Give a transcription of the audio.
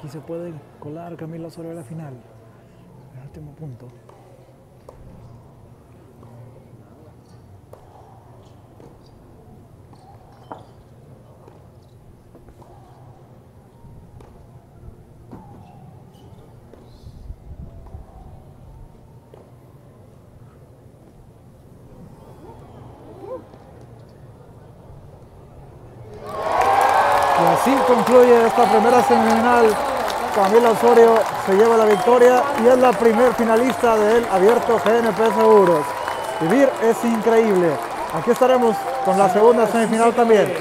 Aquí se puede colar Camila sobre la final. El último punto. Y así concluye esta primera semifinal. Camila Osorio se lleva la victoria y es la primer finalista del abierto GNP Seguros. Vivir es increíble. Aquí estaremos con la segunda semifinal también.